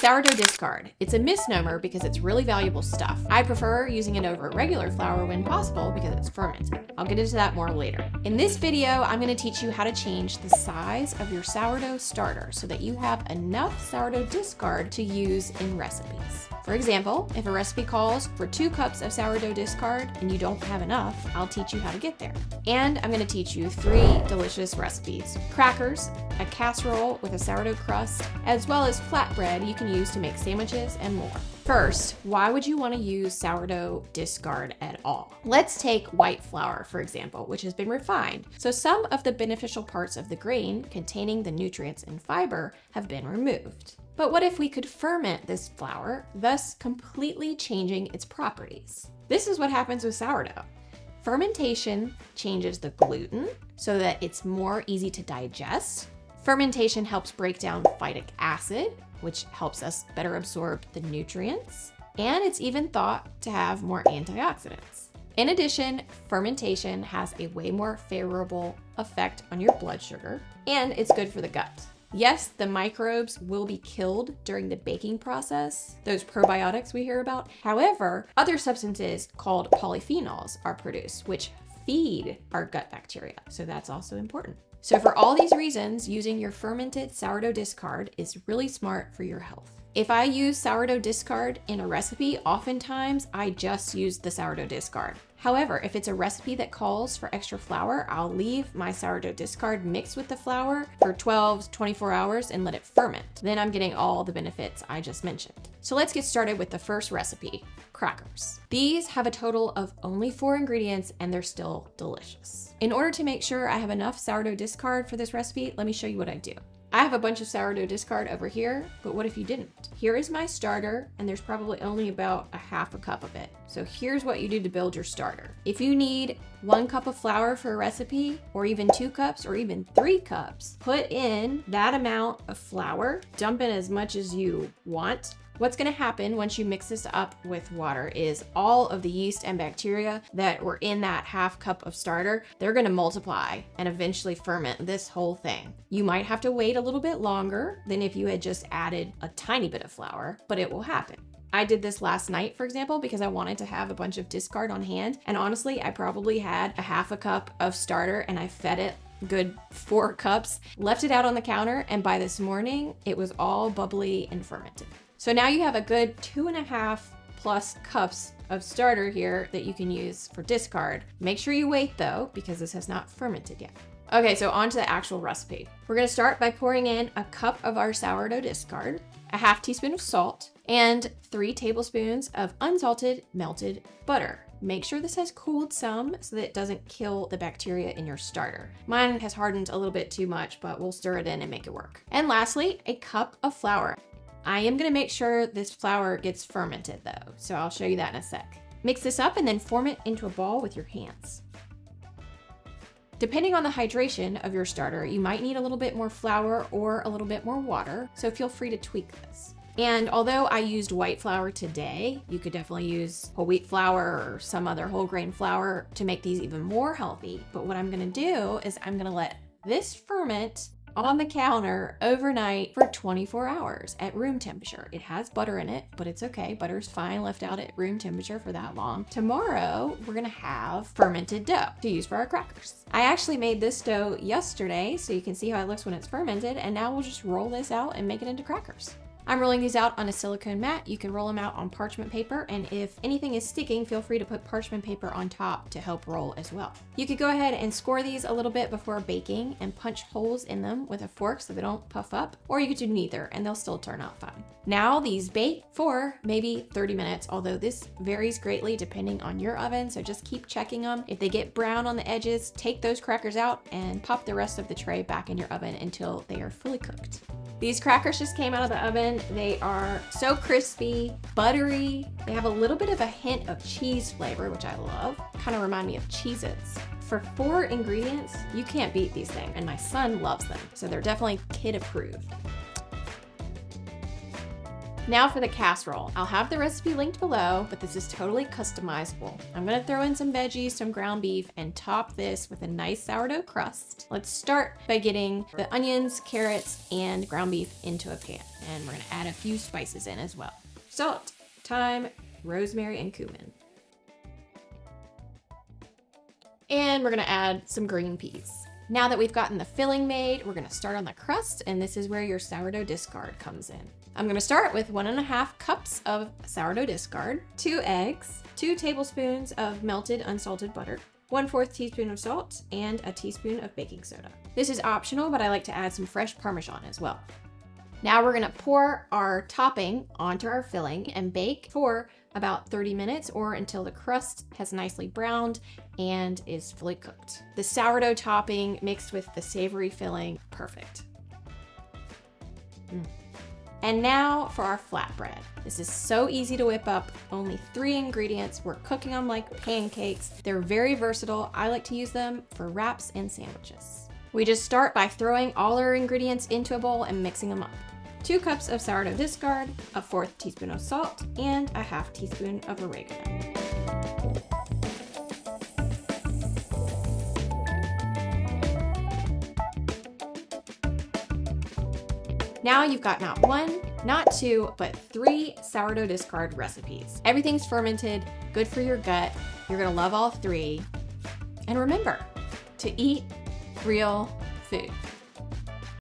Sourdough discard. It's a misnomer because it's really valuable stuff. I prefer using it over regular flour when possible because it's fermented. I'll get into that more later. In this video, I'm gonna teach you how to change the size of your sourdough starter so that you have enough sourdough discard to use in recipes. For example, if a recipe calls for two cups of sourdough discard and you don't have enough, I'll teach you how to get there. And I'm gonna teach you three delicious recipes. Crackers, a casserole with a sourdough crust, as well as flatbread you can use to make sandwiches and more. First, why would you want to use sourdough discard at all? Let's take white flour, for example, which has been refined. So some of the beneficial parts of the grain containing the nutrients and fiber have been removed. But what if we could ferment this flour, thus completely changing its properties? This is what happens with sourdough. Fermentation changes the gluten so that it's more easy to digest. Fermentation helps break down phytic acid, which helps us better absorb the nutrients. And it's even thought to have more antioxidants. In addition, fermentation has a way more favorable effect on your blood sugar, and it's good for the gut. Yes, the microbes will be killed during the baking process, those probiotics we hear about. However, other substances called polyphenols are produced, which feed our gut bacteria. So that's also important. So for all these reasons, using your fermented sourdough discard is really smart for your health. If I use sourdough discard in a recipe, oftentimes I just use the sourdough discard. However, if it's a recipe that calls for extra flour, I'll leave my sourdough discard mixed with the flour for 12 24 hours and let it ferment. Then I'm getting all the benefits I just mentioned. So let's get started with the first recipe, crackers. These have a total of only four ingredients and they're still delicious. In order to make sure I have enough sourdough discard for this recipe, let me show you what I do. I have a bunch of sourdough discard over here, but what if you didn't? Here is my starter, and there's probably only about a half a cup of it. So here's what you do to build your starter. If you need one cup of flour for a recipe, or even two cups, or even three cups, put in that amount of flour, dump in as much as you want, What's gonna happen once you mix this up with water is all of the yeast and bacteria that were in that half cup of starter, they're gonna multiply and eventually ferment this whole thing. You might have to wait a little bit longer than if you had just added a tiny bit of flour, but it will happen. I did this last night, for example, because I wanted to have a bunch of discard on hand. And honestly, I probably had a half a cup of starter and I fed it good four cups, left it out on the counter, and by this morning, it was all bubbly and fermented. So now you have a good two and a half plus cups of starter here that you can use for discard. Make sure you wait though, because this has not fermented yet. Okay, so on to the actual recipe. We're gonna start by pouring in a cup of our sourdough discard, a half teaspoon of salt, and three tablespoons of unsalted melted butter. Make sure this has cooled some so that it doesn't kill the bacteria in your starter. Mine has hardened a little bit too much, but we'll stir it in and make it work. And lastly, a cup of flour. I am gonna make sure this flour gets fermented though, so I'll show you that in a sec. Mix this up and then form it into a ball with your hands. Depending on the hydration of your starter, you might need a little bit more flour or a little bit more water, so feel free to tweak this. And although I used white flour today, you could definitely use whole wheat flour or some other whole grain flour to make these even more healthy. But what I'm gonna do is I'm gonna let this ferment on the counter overnight for 24 hours at room temperature. It has butter in it, but it's okay. Butter's fine left out at room temperature for that long. Tomorrow, we're gonna have fermented dough to use for our crackers. I actually made this dough yesterday, so you can see how it looks when it's fermented, and now we'll just roll this out and make it into crackers. I'm rolling these out on a silicone mat. You can roll them out on parchment paper, and if anything is sticking, feel free to put parchment paper on top to help roll as well. You could go ahead and score these a little bit before baking and punch holes in them with a fork so they don't puff up, or you could do neither and they'll still turn out fine. Now these bake for maybe 30 minutes, although this varies greatly depending on your oven, so just keep checking them. If they get brown on the edges, take those crackers out and pop the rest of the tray back in your oven until they are fully cooked. These crackers just came out of the oven. They are so crispy, buttery. They have a little bit of a hint of cheese flavor, which I love. Kind of remind me of Cheez-Its. For four ingredients, you can't beat these things, and my son loves them, so they're definitely kid approved. Now for the casserole. I'll have the recipe linked below, but this is totally customizable. I'm gonna throw in some veggies, some ground beef, and top this with a nice sourdough crust. Let's start by getting the onions, carrots, and ground beef into a pan. And we're gonna add a few spices in as well. Salt, thyme, rosemary, and cumin. And we're gonna add some green peas. Now that we've gotten the filling made, we're gonna start on the crust, and this is where your sourdough discard comes in. I'm gonna start with one and a half cups of sourdough discard, two eggs, two tablespoons of melted unsalted butter, 1 4th teaspoon of salt, and a teaspoon of baking soda. This is optional, but I like to add some fresh Parmesan as well. Now we're gonna pour our topping onto our filling and bake for about 30 minutes or until the crust has nicely browned and is fully cooked. The sourdough topping mixed with the savory filling, perfect. Mm. And now for our flatbread. This is so easy to whip up, only three ingredients. We're cooking them like pancakes. They're very versatile. I like to use them for wraps and sandwiches. We just start by throwing all our ingredients into a bowl and mixing them up. 2 cups of sourdough discard, a fourth teaspoon of salt, and a half teaspoon of oregano. Now you've got not one, not two, but three sourdough discard recipes. Everything's fermented, good for your gut. You're gonna love all three. And remember to eat real food.